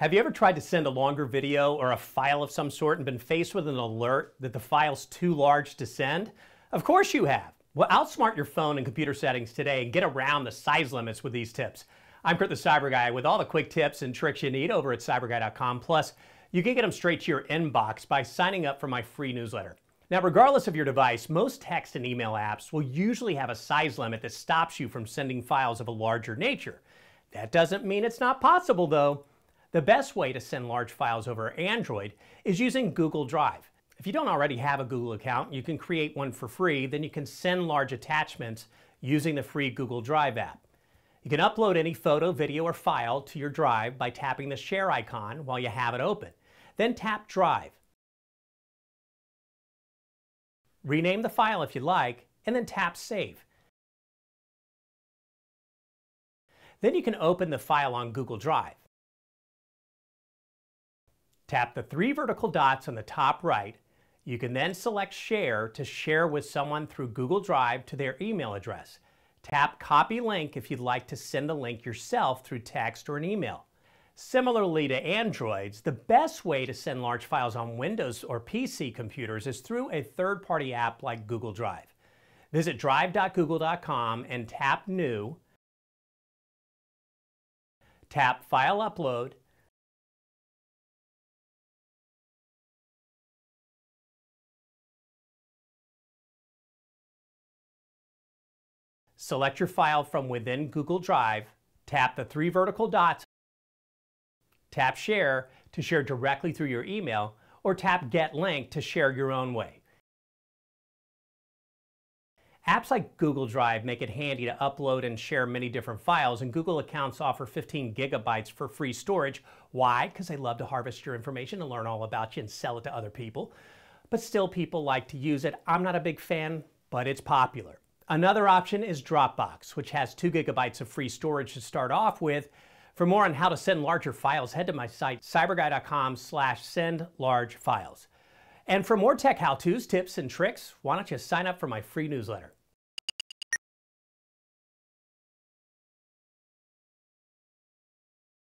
Have you ever tried to send a longer video or a file of some sort and been faced with an alert that the file's too large to send? Of course you have. Well, outsmart your phone and computer settings today and get around the size limits with these tips. I'm Kurt the Cyber Guy with all the quick tips and tricks you need over at cyberguy.com. Plus, you can get them straight to your inbox by signing up for my free newsletter. Now, regardless of your device, most text and email apps will usually have a size limit that stops you from sending files of a larger nature. That doesn't mean it's not possible, though. The best way to send large files over Android is using Google Drive. If you don't already have a Google account, you can create one for free, then you can send large attachments using the free Google Drive app. You can upload any photo, video, or file to your Drive by tapping the share icon while you have it open. Then tap Drive. Rename the file if you like, and then tap Save. Then you can open the file on Google Drive. Tap the three vertical dots on the top right. You can then select Share to share with someone through Google Drive to their email address. Tap Copy Link if you'd like to send the link yourself through text or an email. Similarly to Androids, the best way to send large files on Windows or PC computers is through a third-party app like Google Drive. Visit drive.google.com and tap New. Tap File Upload Select your file from within Google Drive, tap the three vertical dots, tap Share to share directly through your email, or tap Get Link to share your own way. Apps like Google Drive make it handy to upload and share many different files, and Google accounts offer 15 gigabytes for free storage. Why? Because they love to harvest your information and learn all about you and sell it to other people. But still, people like to use it. I'm not a big fan, but it's popular. Another option is Dropbox, which has 2 gigabytes of free storage to start off with. For more on how to send larger files, head to my site, cyberguy.com slash send large files. And for more tech how-tos, tips, and tricks, why don't you sign up for my free newsletter?